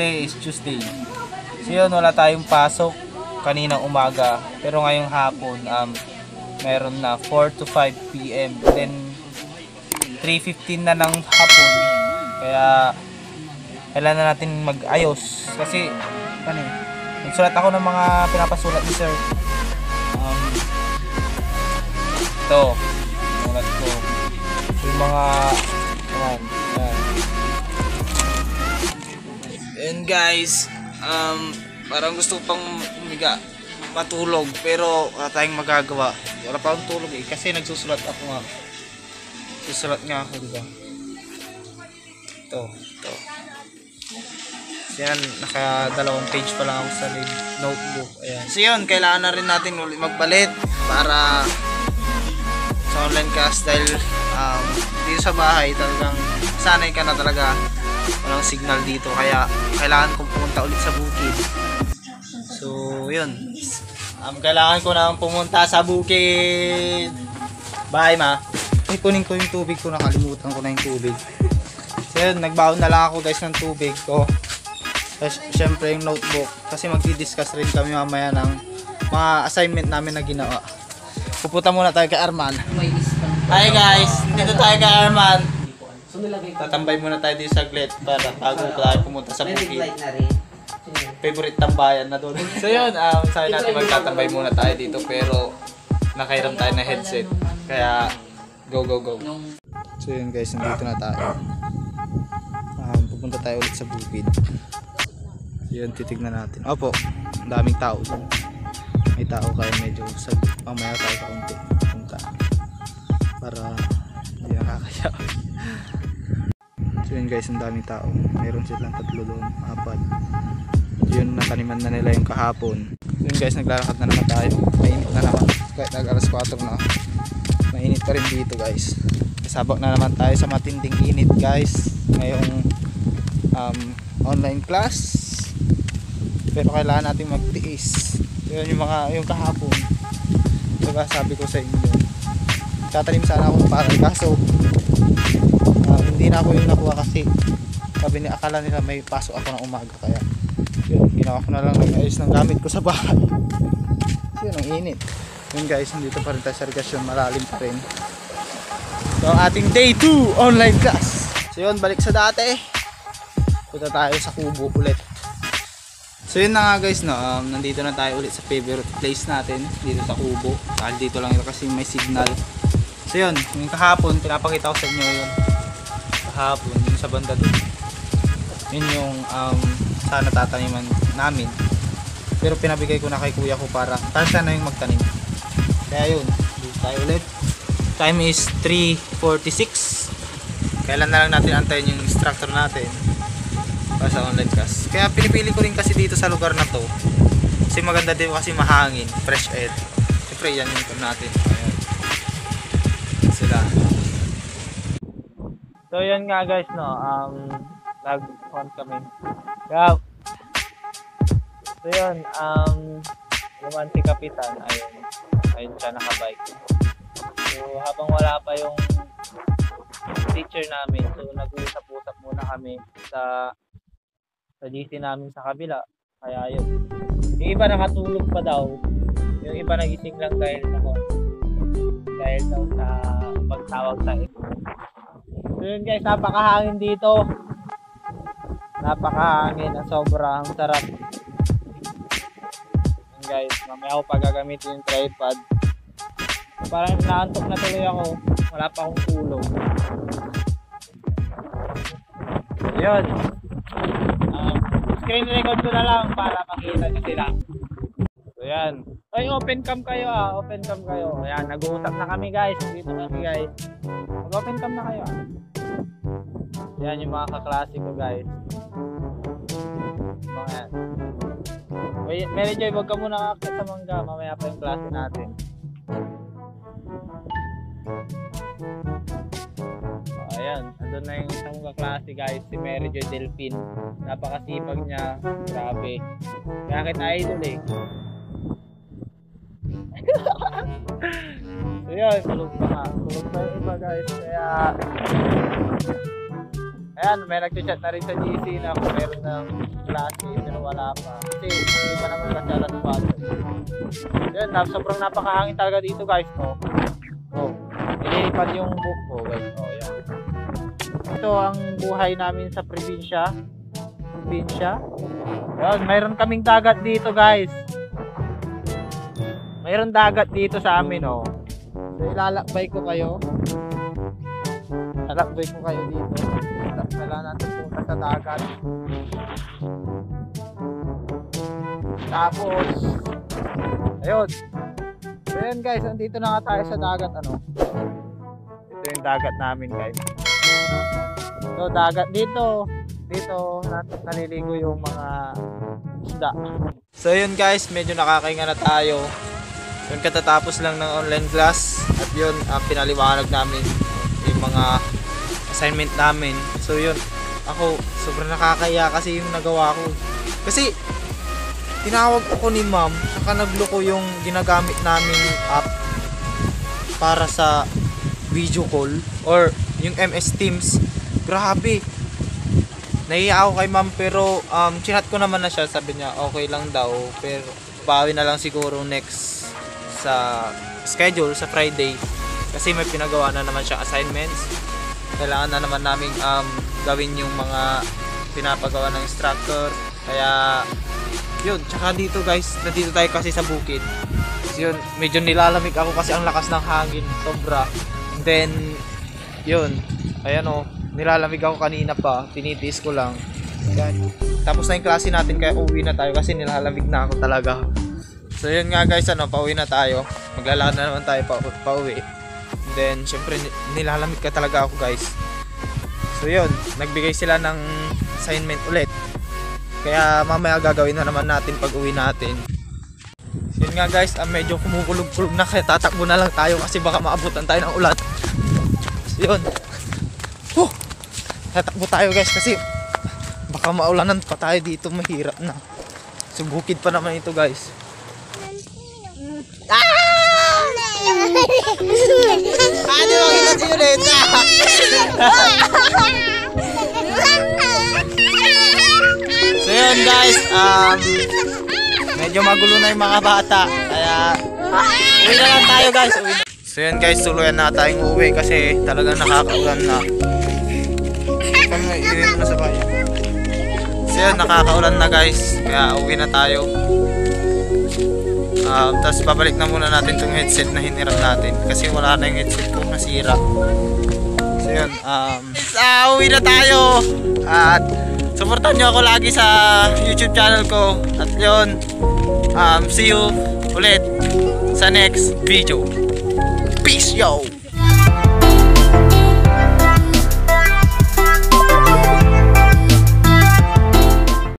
today is Tuesday. So yun, wala tayong pasok kaninang umaga. Pero ngayong hapon, um, meron na 4 to 5 p.m. Then, 3.15 na ng hapon. Kaya, kailangan na natin mag-ayos. Kasi, ano eh, nagsulat ako ng mga pinapasulat ni sir. Um, ito, sulat ko. Yung mga, ayan, And guys, um, parang gusto ko pang umiga, matulog, pero wala tayong magagawa. Wala pa akong tulog eh, kasi nagsusulat ako nga. Susulat nga ako, diba? Ito, ito. So yan, nakadalawang page pa lang ako sa notebook. Ayan. So yun, kailangan na rin natin ulit magpalit para sa online class dahil um, dito sa bahay talagang sanay ka na talaga walang signal dito kaya kailangan kong pumunta ulit sa bukid. So yun. Um, kailangan ko na pumunta sa bukid. Bye ma. Ay kunin ko yung tubig ko. Nakalimutan ko na yung tubig. So yun. Nagbaon na lang ako guys ng tubig ko. Tapos, syempre yung notebook. Kasi magdi-discuss rin kami mamaya ng mga assignment namin na ginawa. Pupunta muna tayo kay Arman. Hi guys, dito tayo kay Arman. Tatambay muna tayo dito saglit para bago tayo pumunta sa bukid. Favorite tambayan na doon. so yun, um, sabi natin magtatambay muna tayo dito pero nakairam tayo na headset. Kaya go go go. So yun guys, nandito na tayo. Um, pupunta tayo ulit sa bukid. Yun, titignan natin. Opo, ang daming tao doon. May tao kaya medyo sag mamaya tayo kaunti. Punta para so yun guys, ang daming tao. Meron silang tatlo doon, apat. Yun, nataniman na nila yung kahapon. So yun guys, naglalakad na naman tayo. Mainit na naman. Kahit nag alas 4 na. Mainit pa rin dito guys. Kasabak na naman tayo sa matinding init guys. Ngayong um, online class. Pero kailangan natin magtiis. So yun yung mga, yung kahapon. Diba sabi ko sa inyo tatanim sana ako ng paral kaso uh, hindi na ako yung nakuha kasi sabi ni akala nila may pasok ako ng umaga kaya yun ginawa ko na lang ng ayos ng gamit ko sa bahay yun ang init yun guys nandito pa rin tayo sa regasyon malalim pa rin so ating day 2 online class so yun balik sa dati punta tayo sa kubo ulit So yun na nga guys no, um, nandito na tayo ulit sa favorite place natin dito sa Kubo. Dahil dito lang yun kasi may signal. So yun, yung kahapon, pinapakita ko sa inyo yun. Kahapon, yung sa banda doon. Yun yung um, sana tataniman namin. Pero pinabigay ko na kay kuya ko para tansya na yung magtanim. Kaya yun, dito tayo ulit. Time is 3.46. Kailan na lang natin antayin yung instructor natin para sa online class. Kaya pinipili ko rin kasi dito sa lugar na to. Kasi maganda din kasi mahangin, fresh air. Siyempre yan yung natin. Ayan. Sila. So yan nga guys no, um nag-on kami. Kaya So yun, um naman si Kapitan ayun, ayun siya nakabike. So habang wala pa yung teacher namin, so nag-uusap-usap muna kami sa sa GC namin sa kabila. Kaya yun. Yung iba nakatulog pa daw. Yung iba nagising lang dahil ako. Dahil daw sa pagtawag sa. So guys, napakahangin dito. Napakahangin na sobrang sarap. Yun guys, mamaya ako pagagamitin yung tripod. Parang naantok na tuloy ako. Wala pa akong tulog. Yun um, screen record ko na lang para makita nyo sila. So yan. Ay, open cam kayo ah. Open cam kayo. Ayan, nag-uusap na kami guys. Dito kami guys. Mag-open cam na kayo ah. Yan yung mga kaklase guys. Mga yan. Uy, Mary Joy, wag ka muna kakit sa mangga. Mamaya pa yung klase natin. Oh, ayan, andun na yung isang kaklase guys, si Mary Joy Delphin. Napakasipag niya, grabe. Kaya kita idol eh. So yun, tulog pa nga. Tulog pa yung iba guys. Kaya, Ayan, may nag-chat na rin sa GC na kung meron ng klase pero wala pa. Kasi hindi pa naman alas 4. Yun, sobrang napakahangin talaga dito guys. Oh. Oh. Nililipad yung book ko guys. Oh, yan. Ito ang buhay namin sa probinsya. Probinsya. Yun, mayroon kaming dagat dito guys. Mayroon dagat dito sa amin oh. So ilalakbay ko kayo. Lalakbay ko kayo dito. Kailangan natin punta sa dagat. Tapos, ayun. So yun guys, andito na nga tayo sa dagat ano. Ito yung dagat namin guys. So dagat dito, dito na, naliligo yung mga isda. So yun guys, medyo nakakainga na tayo. Yun katatapos lang ng online class at yun ah, pinaliwanag namin yung mga assignment namin. So yun, ako sobrang nakakaya kasi yung nagawa ko. Kasi tinawag ako ni ma'am, saka nagloko yung ginagamit namin app para sa video call or yung MS Teams. Grabe. Naiiya ako kay ma'am pero um, chinat ko naman na siya. Sabi niya okay lang daw pero bawi na lang siguro next sa schedule sa Friday. Kasi may pinagawa na naman siya assignments. Kailangan na naman namin um, gawin yung mga pinapagawa ng instructor. Kaya yun. Tsaka dito guys nandito tayo kasi sa bukid. Yun medyo nilalamig ako kasi ang lakas ng hangin sobra. And then yun. Ayan o nilalamig ako kanina pa. Tinitiis ko lang. Yan. tapos na yung klase natin kaya uwi na tayo kasi nilalamig na ako talaga so yun nga guys ano pauwi na tayo. Maglalakad na naman tayo pa, pauwi. Then syempre ni- nilalamig ka talaga ako guys. So yun nagbigay sila ng assignment ulit. Kaya mamaya gagawin na naman natin pag uwi natin. Yun nga guys ah, medyo kumukulog-kulog na kaya tatakbo na lang tayo kasi baka maabutan tayo ng ulat so yun. Huh! tatakbo tayo guys kasi baka maulanan pa tayo dito. Mahirap na. So bukid pa naman ito guys Di ba kita si ulit? So yun guys, um, medyo magulo na yung mga bata. Kaya, uwi na lang tayo guys. Uwi. So yun guys, tuluyan na tayong uwi kasi talagang nakakaulan na. Kami irin na sa bayan. So yun, nakakaulan na guys. Kaya uwi na tayo. Um, Tapos babalik na muna natin tong headset na hiniram natin. Kasi wala na yung headset ko nasira. So yun, um, uh, uwi na tayo. At supportan nyo ako lagi sa YouTube channel ko. At yun, um, see you ulit sa next video. Peace yo!